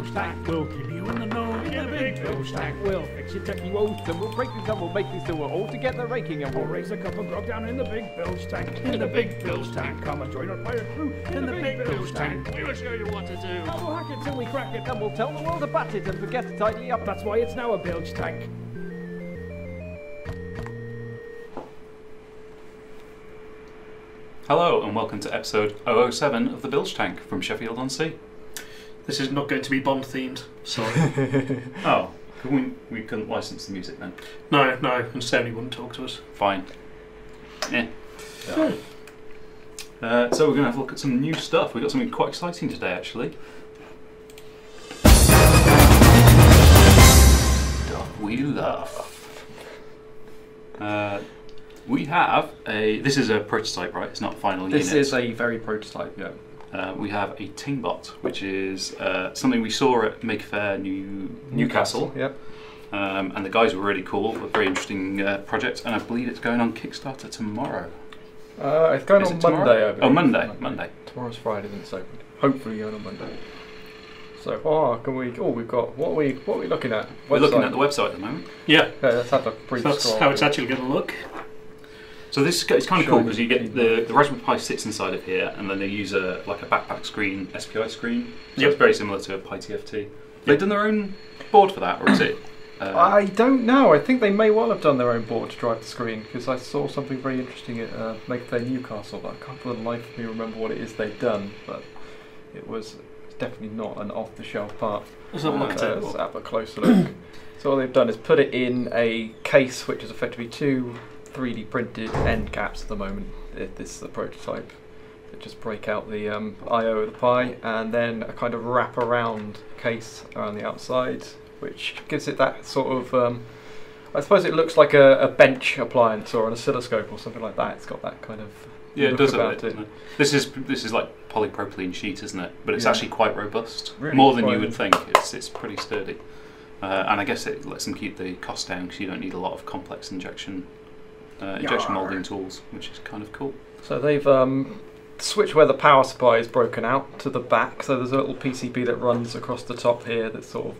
bilge tank. We'll keep you in the know in the big bilge tank. We'll fix your techie woes and we'll break these and we'll make these so we're all together raking and we'll raise a cup of grog down in the big bilge tank. In the big bilge tank. Come and join our pirate crew in the big bilge tank. We will show you what to do. And we'll hack it till we crack it and we'll tell the world about it and forget to tidy up. That's why it's now a bilge tank. Hello and welcome to episode 007 of the Bilge Tank from Sheffield on Sea. This is not going to be Bond themed. Sorry. Oh, we, we couldn't license the music then. no, no, and Sony wouldn't talk to us. Fine. Yeah. Uh, so we're going to have a look at some new stuff. We've got something quite exciting today actually. Stuff we love. Uh, we have a. This is a prototype, right? It's not final This unit. is a very prototype, yeah. Uh, we have a Tingbot, which is uh, something we saw at Make Fair New Newcastle, Yep. um, and the guys were really cool. A very interesting uh, project, and I believe it's going on Kickstarter tomorrow. Uh, it's going Is on it? Monday, I believe. Oh, Monday, Monday. Tomorrow's Friday, then it's open. Hopefully going on Monday. So, oh, can we? Oh, we've got what are we? What are we looking at? We're looking at the website at the moment. Yeah, Yeah, let's have a brief that's how it's actually going to look. So this is it's kind of Show cool because you the get the the Raspberry Pi sits inside of here, and then they use a like a backpack screen, SPI screen. So Yep. it's very similar to a Pi TFT. Have they done their own board for that, or is it? Uh, I don't know. I think they may well have done their own board to drive the screen because I saw something very interesting at uh, Make Fair Newcastle, but I can't for the life of me remember what it is they've done. But it was definitely not an off-the-shelf part. Let's have a look at it. let's have a closer look. so all they've done is put it in a case, which is effectively two 3D printed end caps at the moment. This is a prototype. They just break out the um, I/O of the Pi, and then a kind of wrap around case around the outside, which gives it that sort of. Um, I suppose it looks like a, a bench appliance or an oscilloscope or something like that. It's got that kind of yeah, it does about it. it. it? This is this is like polypropylene sheet, isn't it? But it's Yeah. actually quite robust, Really more than you would think. It's it's pretty sturdy, uh, and I guess it lets them keep the cost down because you don't need a lot of complex injection uh, injection molding tools, which is kind of cool. So they've um, switched where the power supply is broken out to the back. So there's a little PCB that runs across the top here that's sort of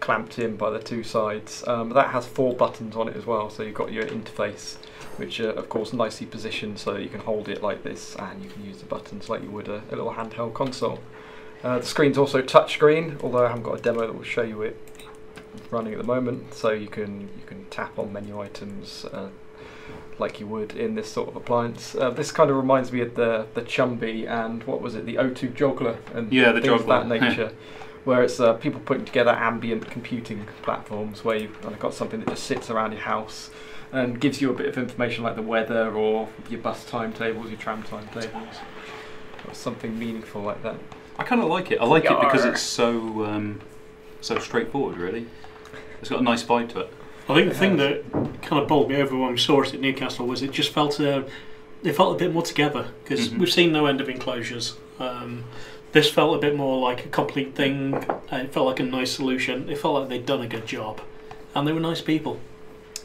clamped in by the two sides. Um, that has four buttons on it as well. So you've got your interface, which are of course nicely positioned so that you can hold it like this and you can use the buttons like you would a, a little handheld console. Uh, the screen's also touchscreen, although I haven't got a demo that will show you it running at the moment. So you can you can tap on menu items. Uh, like you would in this sort of appliance. Uh, this kind of reminds me of the the Chumby and what was it, the O2 Joggler and Yeah, the things of that nature. where it's uh, people putting together ambient computing platforms where you've kind of got something that just sits around your house and gives you a bit of information like the weather or your bus timetables, your tram timetables, or something meaningful like that. I kind of like it. I like it because it's so um, so straightforward. Really, it's got a nice vibe to it. I think the It thing has. that kind of bowled me over when we saw it at Newcastle was it just felt uh, it felt a bit more together because Mhm. we've seen no end of enclosures. Um, this felt a bit more like a complete thing. Uh, it felt like a nice solution. It felt like they'd done a good job, and they were nice people.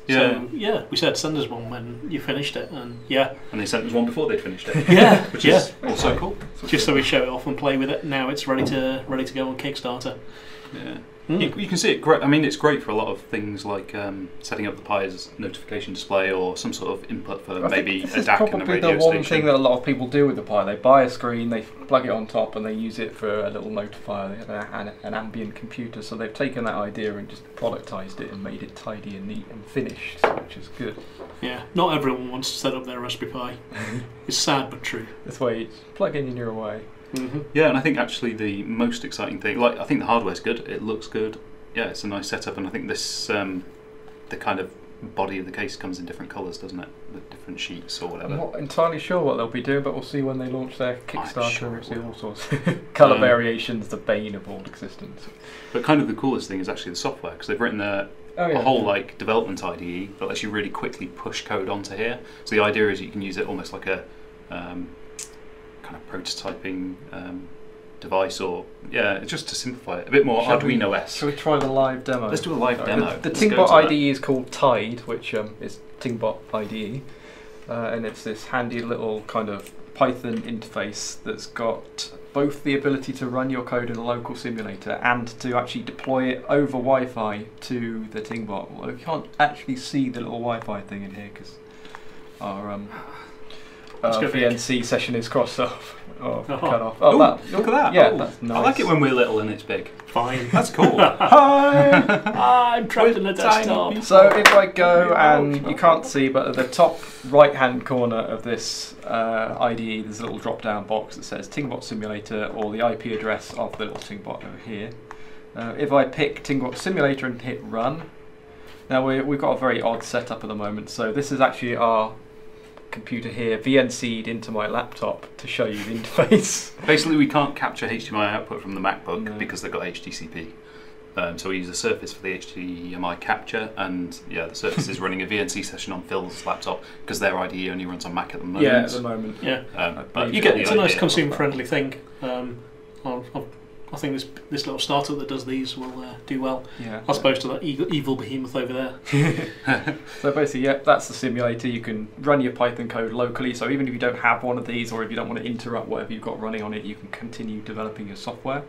Yeah, So yeah, we said send us one when you finished it, and yeah, and they sent us one before they'd finished it, yeah, which yeah. is also cool. Just so we show it off and play with it. Now it's ready to ready to go on Kickstarter. Yeah. Mm. You, you can see it great. I mean, it's great for a lot of things like um, setting up the Pi as notification display or some sort of input for I maybe a DAC and a probably radio the one station. thing that a lot of people do with the Pi. They buy a screen, they plug it on top, and they use it for a little notifier, they have an, an ambient computer. So they've taken that idea and just productized it and made it tidy and neat and finished, which is good. Yeah, not everyone wants to set up their Raspberry Pi. It's sad but true. This way, it's plug in and you're away. Mm-hmm. Yeah, and I think actually the most exciting thing, like I think the hardware's good. It looks good. Yeah, it's a nice setup, and I think this um, the kind of body of the case comes in different colours, doesn't it? The different sheets or whatever. I'm not entirely sure what they'll be doing, but we'll see when they launch their Kickstarter. sure we'll see all sorts. Colour Um, variations, the bane of all existence. But kind of the coolest thing is actually the software because they've written a, Oh, a whole like development IDE that lets you really quickly push code onto here. So the idea is you can use it almost like a um, kind of prototyping um, device, or yeah, just to simplify it a bit more Shall Arduino esque. Shall we try the live demo? Let's do a live demo. The, the Tingbot. IDE is called Tide, which um, is Tingbot IDE. uh, and it's this handy little kind of Python interface that's got both the ability to run your code in a local simulator and to actually deploy it over Wi-Fi to the Tingbot. Although you can't actually see the little Wi-Fi thing in here because our um, uh, go big. VNC session is crossed off. Oh, Oh. cut off. Oh, that, look at that. Yeah, Oh, that's nice. I like it when we're little and it's big. Fine. That's cool. Hi! I'm trapped in a tiny desktop. So if I go and you can't see, but at the top right-hand corner of this uh, IDE, there's a little drop-down box that says Tingbot Simulator or the IP address of the little Tingbot over here. Uh, if I pick Tingbot Simulator and hit Run, now we we've got a very odd setup at the moment. So this is actually our computer here VNC'd into my laptop to show you the interface. Basically, we can't capture HDMI output from the MacBook No. because they've got HDCP. Um, so we use the Surface for the HDMI capture, and yeah, the Surface is running a VNC session on Phil's laptop because their IDE only runs on Mac at the moment. yeah, at the moment. Yeah, um, but you get it's a nice consumer-friendly thing. Um, I'll, I'll, I think this this little startup that does these will uh, do well, Yeah. as opposed to that evil, evil behemoth over there. So basically, yeah, that's the simulator. You can run your Python code locally. So even if you don't have one of these, or if you don't want to interrupt whatever you've got running on it, you can continue developing your software.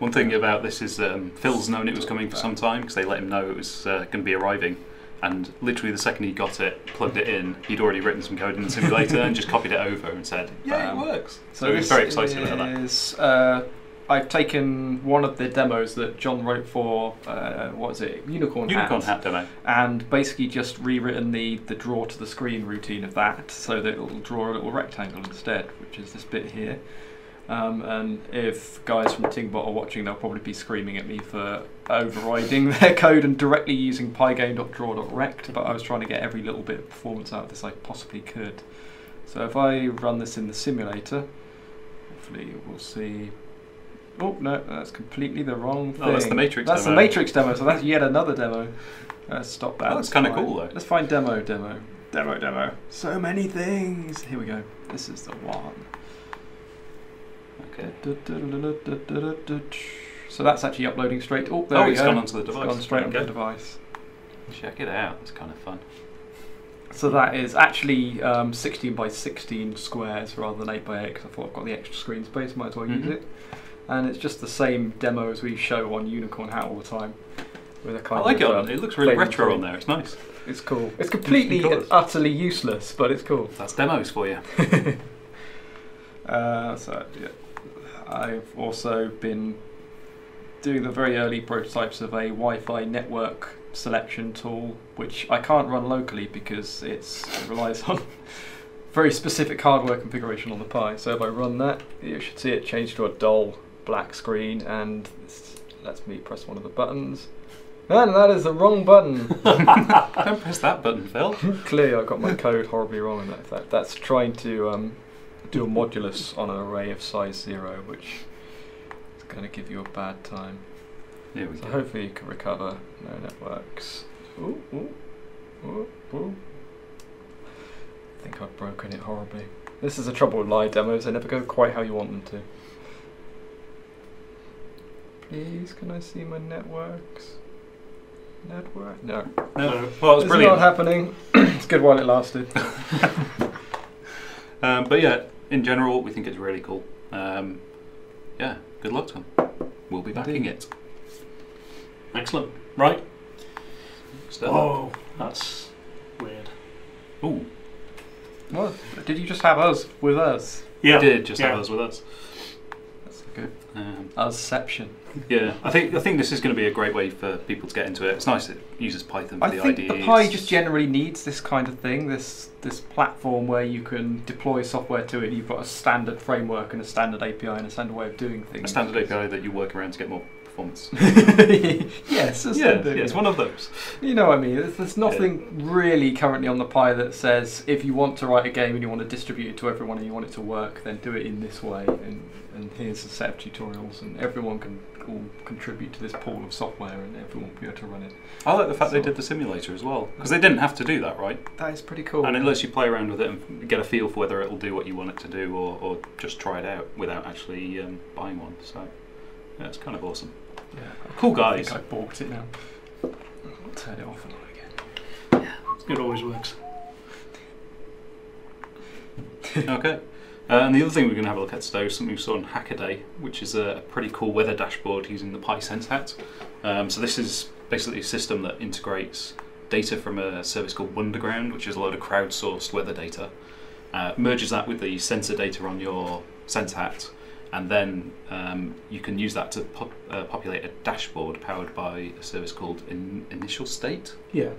One thing about this is um, Phil's known it was coming for some time because they let him know it was uh, going to be arriving. And literally, the second he got it, plugged it in, he'd already written some code in the simulator and just copied it over and said, "Yeah, Bam. it works." So, So he was very excited about that. is, Uh, I've taken one of the demos that John wrote for uh, what is it, Unicorn, Unicorn Hat, hat demo. and basically just rewritten the the draw to the screen routine of that, so that it'll draw a little rectangle instead, which is this bit here. Um, and if guys from Tingbot are watching, they'll probably be screaming at me for overriding their code and directly using pygame.draw.rect. But I was trying to get every little bit of performance out of this I possibly could. So if I run this in the simulator, hopefully we'll see. Oh no, that's completely the wrong thing. Oh, that's the Matrix That's demo. the Matrix demo. So that's yet another demo. Let's stop that. Oh, that's kinda cool, though. Let's find demo, demo, demo, demo. So many things. Here we go. This is the one. Okay. So that's actually uploading straight. Oh, there oh, we it's go. gone onto the It's device. gone straight onto the device. Check it out. It's kind of fun. So that is actually um, 16 by 16 squares rather than 8 by 8 because I thought I've got the extra screen space, might as well use Mhm. it. And it's just the same demo as we show on Unicorn Hat all the time. With a I kind like it. of, On, um, it looks really retro on there. It's nice. It's cool. It's completely and utterly useless, but it's cool. That's demos for you. Uh, so yeah. I've also been doing the very early prototypes of a Wi-Fi network selection tool, which I can't run locally because it's, it relies on very specific hardware configuration on the Pi. So if I run that, you should see it change to a dull black screen, and this lets me press one of the buttons. And that is the wrong button. Don't press that button, Phil. Clearly, I got my code horribly wrong in that. that that's trying to um, do a modulus on an array of size zero, which is going to give you a bad time. Here we So go. hopefully you can recover. No networks. Ooh, ooh, ooh, ooh. I think I've broken it horribly. This is the trouble with live demos; they never go quite how you want them to. Please, can I see my networks? Network? No. No, well, it was it's brilliant. not happening. it's good while it lasted. Um, but yeah, in general, we think it's really cool. Um, yeah, good luck to them. We'll be backing Indeed. it. Excellent. Right. So, Oh, that's weird. ooh, What? did you just have us with us? Yeah. we did just yeah. have us with us. Um, Usception. yeah, I think I think this is going to be a great way for people to get into it. It's nice it uses Python for I the think the Pi just generally needs this kind of thing, this this platform where you can deploy software to it. You've got a standard framework and a standard API and a standard way of doing things. a standard API that you work around to get more performance. yes, a yeah, yeah, it's one of those. You know what I mean? There's, there's nothing really currently on the Pi that says if you want to write a game and you want to distribute it to everyone and you want it to work, then do it in this way. And, and here's a set of tutorials, and everyone can all contribute to this pool of software, and everyone will be able to run it. I like the fact they did the simulator as well because they didn't have to do that, right? That is pretty cool. And it lets you play around with it and get a feel for whether it'll do what you want it to do or, or just try it out without actually um, buying one. So, yeah, it's kind of awesome. Yeah. Cool I guys. think I bought it now. I'll turn it off and on again. Yeah, It always works. Okay. Uh, and the other thing we're going to have a look at today is something we saw on Hackaday, which is a pretty cool weather dashboard using the Pi Sense Hat. Um, so this is basically a system that integrates data from a service called Wunderground, which is a load of crowdsourced weather data, uh, merges that with the sensor data on your Sense Hat, and then um, you can use that to pop, uh, populate a dashboard powered by a service called In- Initial State Yeah.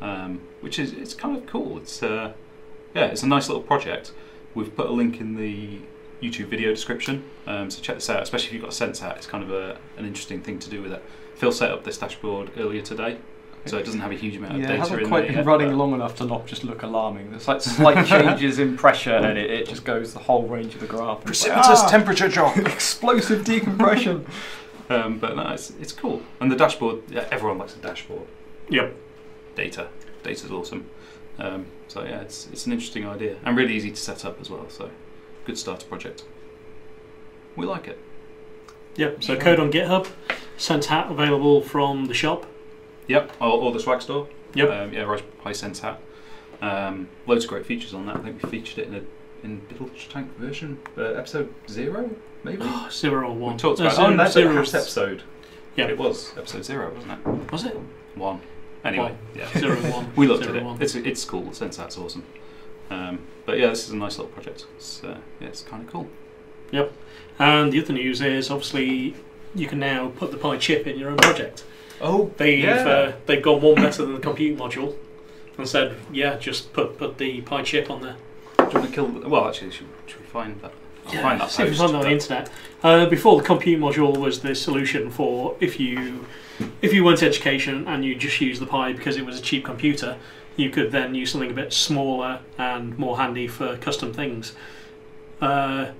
um, which is it's kind of cool. It's uh, yeah, it's a nice little project. We've put a link in the YouTube video description, um, so check this out. Especially if you've got a sense hat, it's kind of a, an interesting thing to do with it. Phil set up this dashboard earlier today, so it doesn't have a huge amount of Yeah, it hasn't quite been yet, running long enough to not just look alarming. There's like slight changes in pressure, and it, it just goes the whole range of the graph. and it's like, Precipitous "Ah, temperature drop. explosive decompression. Um, but no, it's, it's cool. And the dashboard, yeah, everyone likes a dashboard. Yep. Data, data's awesome. Um, so yeah, it's it's an interesting idea and really easy to set up as well. So good starter project. We like it. Yep. So code on GitHub. Sense Hat available from the shop. Yep, or, or the swag store. Yep. Um, yeah, Raspberry Pi Sense hat. Um, loads of great features on that. I think we featured it in a in Bilge Tank version, uh, episode zero, maybe. Zero or one. We talked No, about. zero, oh, no, zero the episode. Yeah. it was episode zero, wasn't it? Was it? One. Anyway, One. yeah. Zero one. We looked Zero at it. one. It's it's cool. Sense hat's awesome. Um, but yeah, this is a nice little project. It's uh, yeah, it's kind of cool. Yep. And the other news is obviously you can now put the Pi chip in your own project. Oh, They've Yeah. uh, they've gone one better than the compute module and said, yeah, just put put the Pi chip on there. do you want to kill? The, well, actually, should, should we find that? I'll find that see if you find that on the internet. Uh, before the compute module was the solution for if you if you went to education and you just used the Pi because it was a cheap computer, you could then use something a bit smaller and more handy for custom things. Uh,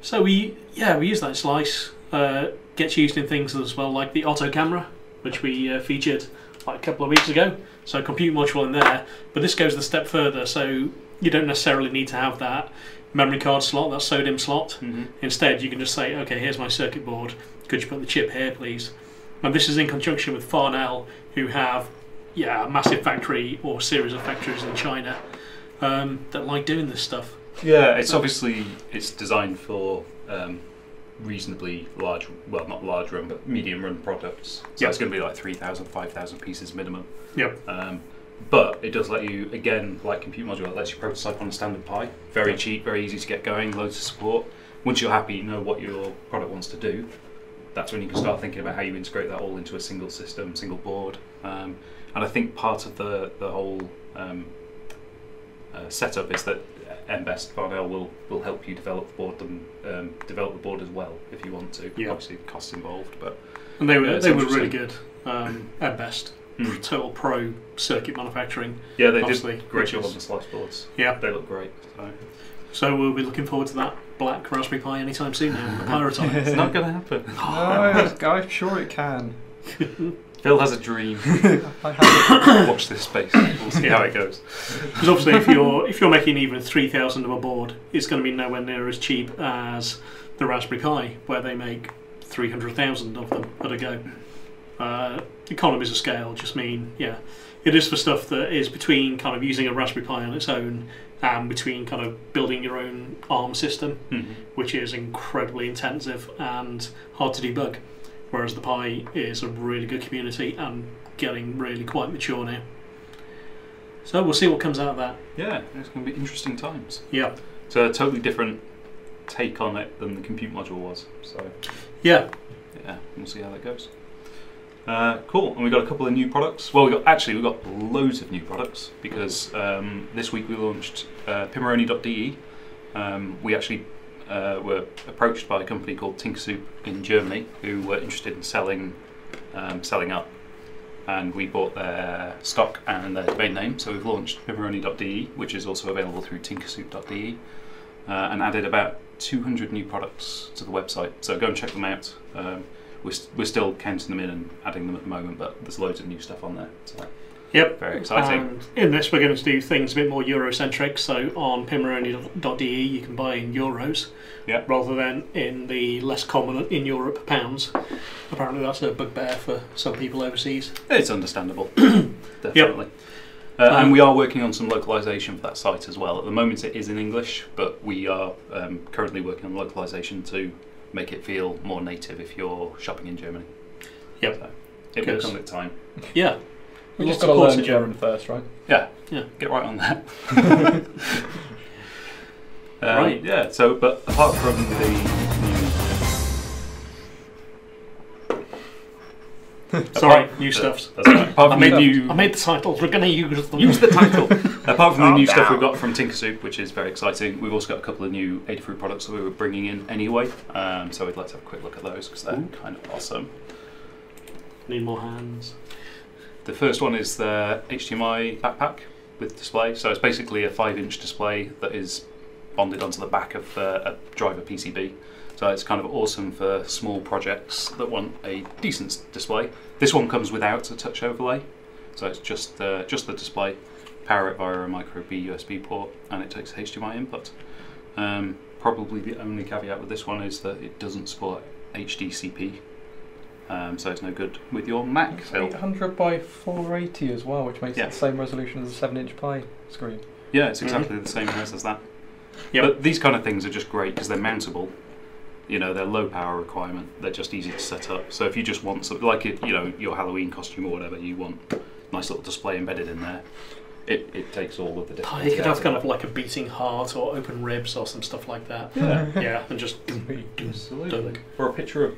so we yeah we use that slice. Uh, gets used in things as well like the Otto camera, which we uh, featured like a couple of weeks ago. So compute module in there, but this goes the step further. So you don't necessarily need to have that memory card slot, that SODIMM slot. Mhm. Instead, you can just say, okay, here's my circuit board. Could you put the chip here, please? And this is in conjunction with Farnell, who have, yeah, a massive factory or series of factories in China um, that like doing this stuff. Yeah, it's obviously it's designed for um, reasonably large, well, not large run, but medium run products. So Yep. it's going to be like 3,000, 5,000 pieces minimum. Yep. Um, but it does let you, again, like Compute Module, it lets you prototype on a standard Pi. Very cheap, very easy to get going, loads of support. Once you're happy, you know what your product wants to do. That's when you can start thinking about how you integrate that all into a single system, single board. Um, and I think part of the the whole um, uh, setup is that Embest Farnell will will help you develop the board and um, develop the board as well if you want to. Yeah. Obviously, costs involved, but And they were Yeah, they were really good um, at best. Hmm. Total pro circuit manufacturing. yeah, they Obviously, did great job on the slice boards. Yeah. They look great. So. So we'll be looking forward to that black Raspberry Pi anytime soon now. The Pyrotype. It's not going to happen. no, I'm sure it can. Phil has a dream. Watch this space. We'll see how it goes. Because obviously, if you're if you're making even three thousand of a board, it's going to be nowhere near as cheap as the Raspberry Pi, where they make three hundred thousand of them at a go. Uh, economies of scale just mean, yeah, it is for stuff that is between kind of using a Raspberry Pi on its own and between kind of building your own ARM system, Mhm. which is incredibly intensive and hard to debug. Whereas the Pi is a really good community and getting really quite mature now. So we'll see what comes out of that. Yeah, it's going to be interesting times. Yeah. So a totally different take on it than the compute module was. So Yeah. yeah, we'll see how that goes. Uh, cool, and we got a couple of new products. Well, we got actually we got loads of new products because um, this week we launched uh, Pimoroni.de. Um, we actually uh, were approached by a company called Tinkersoup in Germany who were interested in selling um, selling up, and we bought their stock and their domain name. So we've launched Pimoroni.de, which is also available through Tinkersoup.de, uh, and added about 200 new products to the website. So go and check them out. Um, we're, st- we're still counting them in and adding them at the moment, but there's loads of new stuff on there. So Yep. very exciting. And in this, we're going to do things a bit more Eurocentric. So on pimoroni.de, you can buy in euros Yeah. rather than in the less common in Europe pounds. Apparently, that's a bugbear for some people overseas. It's understandable, definitely. Uh, Um, and we are working on some localization for that site as well. At the moment, it is in English, but we are um, currently working on localization to make it feel more native if you're shopping in Germany. Yep. So it will come with time. Yeah. We Lots just got to learn in German first, right? Yeah, Yeah. Get right on that. Um, Right. Yeah. So, but apart from the new Sorry, Apart- new stuffs. That's right. Apart I from made the new, I made the titles. We're going to use them. use the title. Apart from the Calm new stuff we've got from Tinkersoup, which is very exciting, we've also got a couple of new Adafruit products that we were bringing in anyway. Um, so we'd like to have a quick look at those because they're Ooh. kind of awesome. Need more hands. The first one is the HDMI backpack with display. So it's basically a five-inch display that is bonded onto the back of uh, a driver PCB. So it's kind of awesome for small projects that want a decent display. This one comes without a touch overlay, so it's just uh, just the display. Power it via a micro B USB port, and it takes HDMI input. Um, probably the only caveat with this one is that it doesn't support HDCP, um, so it's no good with your Mac. So 800 by 480 as well, which makes Yeah. it the same resolution as a 7-inch play screen. Yeah, it's exactly the same as as that. Yep. But these kind of things are just great because they're mountable. You know, they're low power requirement. They're just easy to set up. So if you just want something like it, you know, your Halloween costume or whatever, you want nice little display embedded in there. It, it takes all of the difficulty. you could have kind of like a beating heart or open ribs or some stuff like that. Yeah. Yeah, and just Absolutely. Or a picture of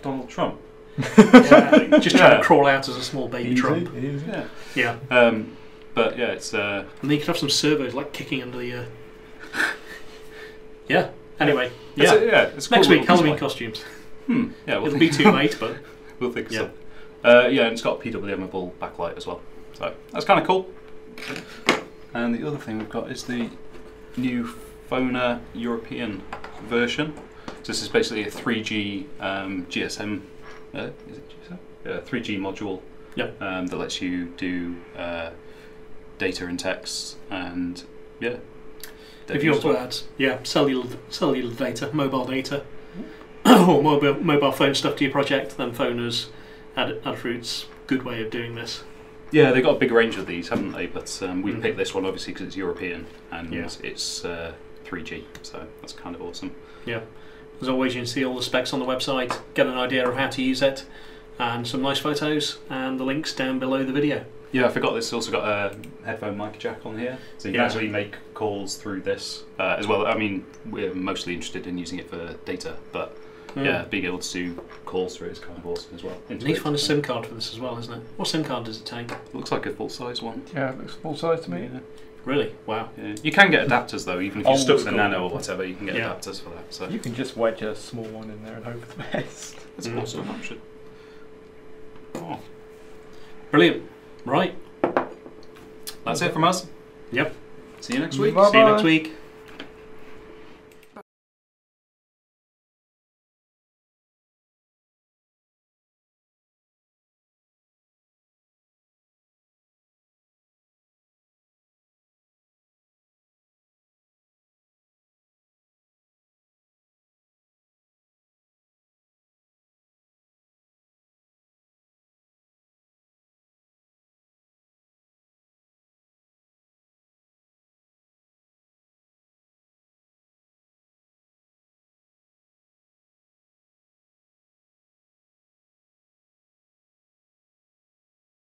Donald Trump. Yeah, just trying Yeah. to crawl out as a small baby Trump. Yeah. Yeah, Um, but yeah, it's uh, and then you could have some servos like kicking under the. Uh... Yeah. Anyway, it's yeah. a- yeah. It's a cool Next week, Halloween display. costumes. Hmm. Yeah, we'll It'll be too late, but We'll think Yeah. so. Uh, yeah, and it's got PWMable backlight as well. So that's kind of cool. And the other thing we've got is the new Fona European version. So this is basically a 3G um, GSM. Uh, is it GSM? Yeah, 3G module. Yep. Um, that lets you do uh, data and text and yeah. if you want to add, yeah, cellular cellular data, mobile data, or mobile mobile phone stuff to your project, then Fona's Ad- Adafruit's good way of doing this. Yeah, they've got a big range of these, haven't they? But um, we Mm. picked this one obviously because it's European and Yeah. it's uh, 3G, so that's kind of awesome. As always, you can see all the specs on the website, get an idea of how to use it, and some nice photos, and the links down below the video. Yeah, I forgot this also got a headphone mic jack on here, so you can Yeah. actually make calls through this uh, as well. I mean, we're mostly interested in using it for data, but yeah, being able to do calls through it is kind of awesome as well. You need to find a SIM card for this as well, isn't it? What SIM card does it take? Looks like a full size one. Yeah, it looks full size to me. Yeah. Really? Wow. Yeah. You can get adapters though, even if you're stuck with a nano or whatever, you can get Yeah. adapters for that. So You can just wedge a small one in there and hope for the best. That's Mm. also an option. Oh, Brilliant. Right. that's it from us. Yep. See you next week. Bye. See you next week.